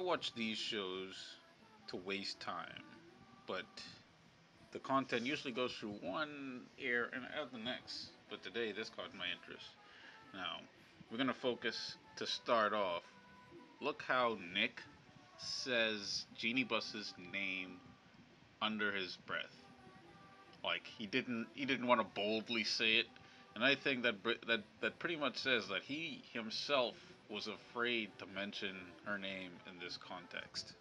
watch these shows to waste time, but the content usually goes through one ear and out the next. But today, this caught my interest. Now, we're gonna focus to start off. Look how Nick says Jeanie Buss's name under his breath. Like he didn't he didn't want to boldly say it, and I think that that that pretty much says that he himself was afraid to mention her name in this context.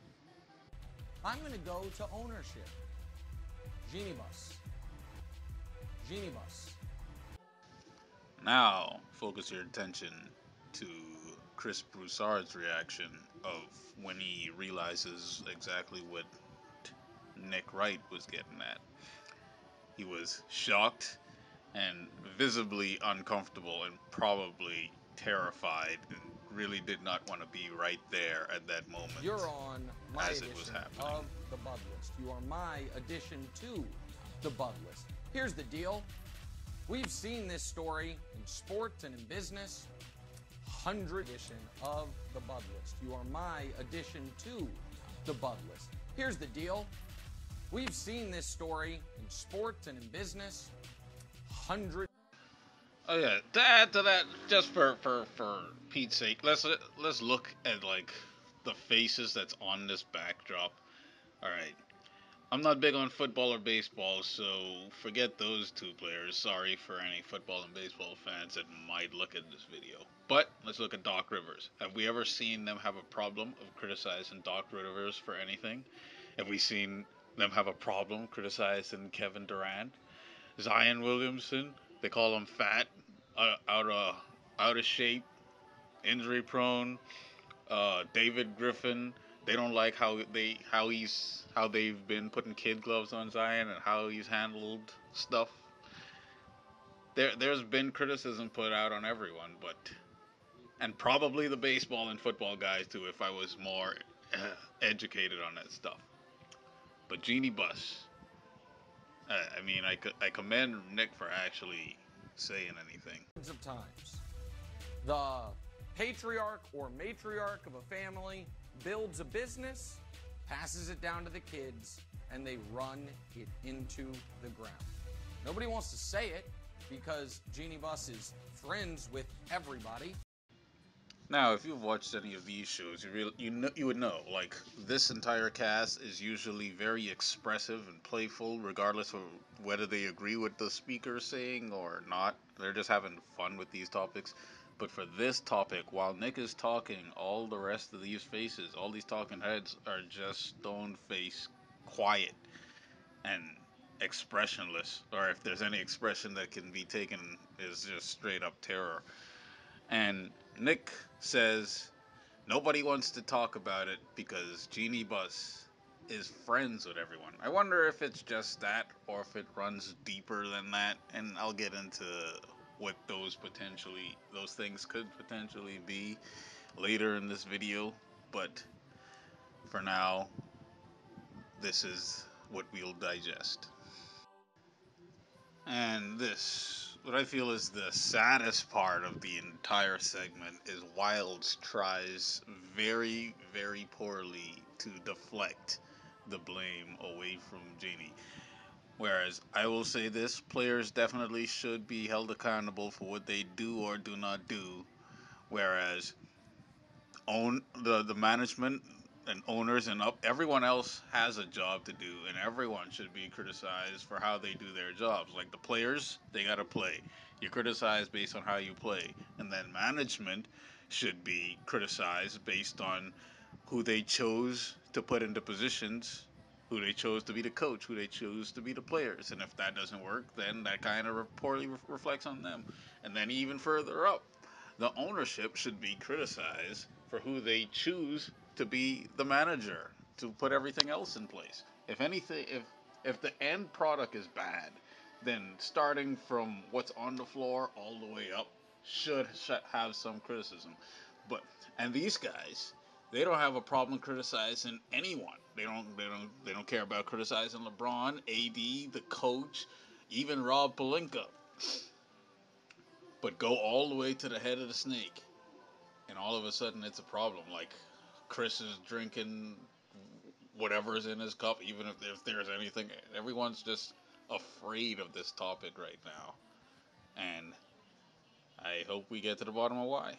I'm going to go to ownership. Jeanie Buss. Now, focus your attention to Chris Broussard's reaction of when he realizes exactly what Nick Wright was getting at. He was shocked and visibly uncomfortable and probably terrified and really did not want to be right there at that moment. You're on my as edition it was happening. of the Bud List. You are my addition to the Bud List. Here's the deal. We've seen this story in sports and in business. Hundred edition of the Bud List. You are my addition to the Bud List. Here's the deal. We've seen this story in sports and in business. Hundred Oh yeah, to add to that, just for for for Pete's sake, let's let's look at like the faces that's on this backdrop. All right, I'm not big on football or baseball, so forget those two players. Sorry for any football and baseball fans that might look at this video. But let's look at Doc Rivers. Have we ever seen them have a problem of criticizing Doc Rivers for anything? Have we seen them have a problem criticizing Kevin Durant? Zion Williamson, they call him fat, out of out of shape, injury prone. Uh, David Griffin, they don't like how they how he's how they've been putting kid gloves on Zion and how he's handled stuff. There there's been criticism put out on everyone, but and probably the baseball and football guys too if I was more uh, educated on that stuff. But Jeanie Buss, uh, I mean, I, I commend Nick for actually saying anything. of times. The patriarch or matriarch of a family builds a business, passes it down to the kids, and they run it into the ground. Nobody wants to say it because Jeanie Buss is friends with everybody. Now, if you've watched any of these shows, you really you know you would know like this entire cast is usually very expressive and playful, regardless of whether they agree with the speaker saying or not. They're just having fun with these topics. But for this topic, while Nick is talking, all the rest of these faces, all these talking heads, are just stone faced, quiet, and expressionless. Or if there's any expression that can be taken, is just straight up terror. And Nick says nobody wants to talk about it because Jeanie Buss is friends with everyone. I wonder if it's just that or if it runs deeper than that, and I'll get into what those potentially those things could potentially be later in this video, but for now this is what we'll digest. And this, what I feel is the saddest part of the entire segment, is Wildes tries very, very poorly to deflect the blame away from Jeanie. Whereas I will say this players definitely should be held accountable for what they do or do not do. Whereas own the, the management and owners and up everyone else has a job to do and everyone should be criticized for how they do their jobs. Like the players they got to play. You're criticized based on how you play. And then management should be criticized based on who they chose to put into positions who they chose to be the coach who they chose to be the players. And if that doesn't work then that kind of poorly re- reflects on them. And then even further up the ownership should be criticized for who they choose to be the manager to put everything else in place. If anything, if if the end product is bad, then starting from what's on the floor all the way up should have some criticism. But and these guys, they don't have a problem criticizing anyone. They don't they don't they don't care about criticizing LeBron, AD, the coach, even Rob Pelinka. But go all the way to the head of the snake, and all of a sudden it's a problem. Like Chris is drinking whatever's in his cup, even if, if there's anything. Everyone's just afraid of this topic right now. And I hope we get to the bottom of why.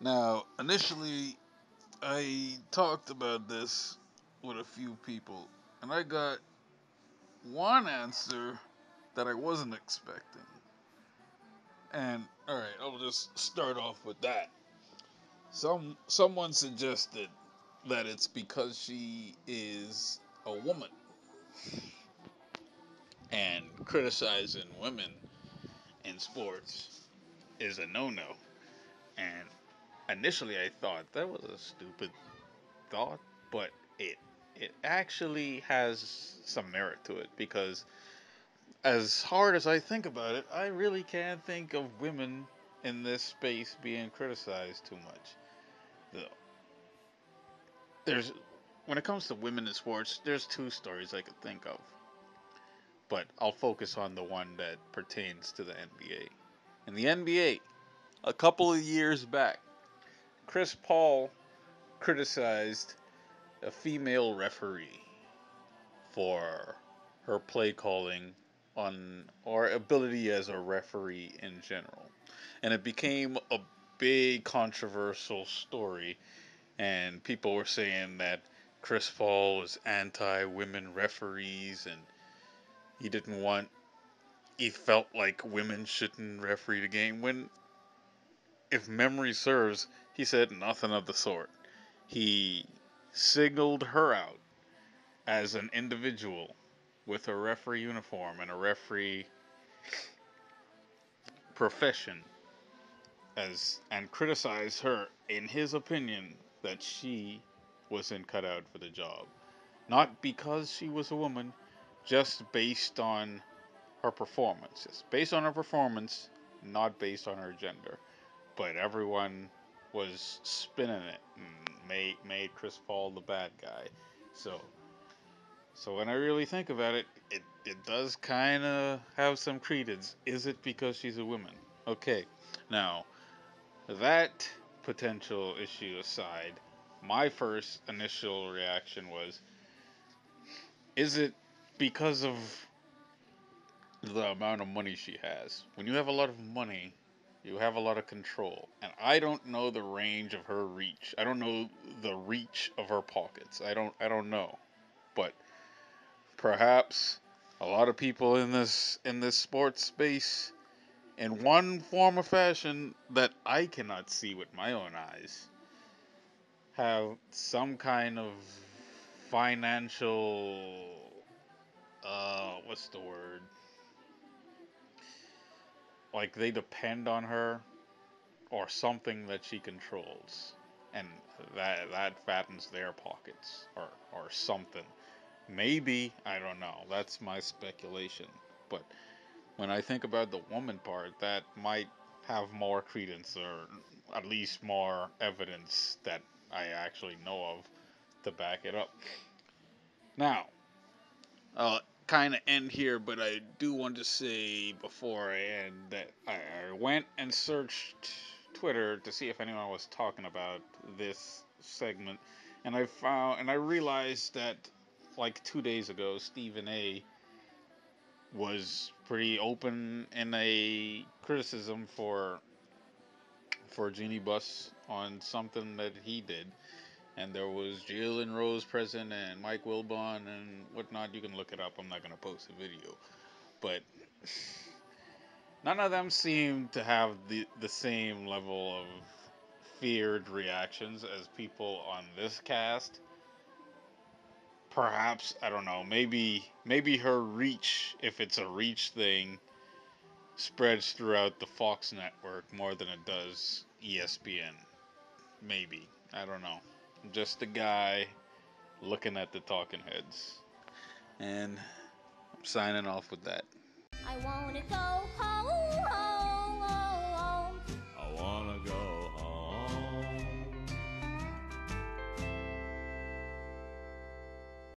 Now, initially, I talked about this with a few people, and I got one answer that I wasn't expecting. And all right, I'll just start off with that. Some someone suggested that it's because she is a woman. And criticizing women in sports is a no-no. And initially I thought that was a stupid thought, but it it actually has some merit to it because as hard as I think about it, I really can't think of women in this space being criticized too much. The, there's when it comes to women in sports, there's two stories I could think of. But I'll focus on the one that pertains to the NBA. In the NBA, a couple of years back, Chris Paul criticized a female referee for her play calling on or ability as a referee in general. And it became a big controversial story and people were saying that Chris Paul was anti women referees and he didn't want he felt like women shouldn't referee the game when if memory serves, he said nothing of the sort. He signaled her out as an individual with a referee uniform and a referee profession as and criticized her in his opinion that she wasn't cut out for the job. Not because she was a woman just based on her performance just based on her performance not based on her gender. But everyone was spinning it and made made Chris Paul the bad guy. So so when I really think about it, it, it does kind of have some credence. Is it because she's a woman? Okay, now that potential issue aside, my first initial reaction was is it because of the amount of money she has? When you have a lot of money, you have a lot of control. And I don't know the range of her reach. I don't know the reach of her pockets. I don't I don't know. But perhaps a lot of people in this in this sports space in one form or fashion that I cannot see with my own eyes have some kind of financial uh what's the word? Like they depend on her or something that she controls and that that fattens their pockets or or something. Maybe i don't know. That's my speculation. But when I think about the woman part, that might have more credence or at least more evidence that I actually know of to back it up. Now, I'll kind of end here, but I do want to say before I end that I went and searched Twitter to see if anyone was talking about this segment, and I found and I realized that like two days ago, Stephen A was pretty open in a criticism for for Jeanie Buss on something that he did. And there was Jalen Rose present and Mike Wilbon and whatnot. You can look it up. I'm not gonna post a video. But none of them seem to have the the same level of feared reactions as people on this cast perhaps I don't know. Maybe maybe her reach, if it's a reach thing, spreads throughout the Fox network more than it does ESPN. Maybe I don't know. I'm just a guy looking at the talking heads, and I'm signing off with that.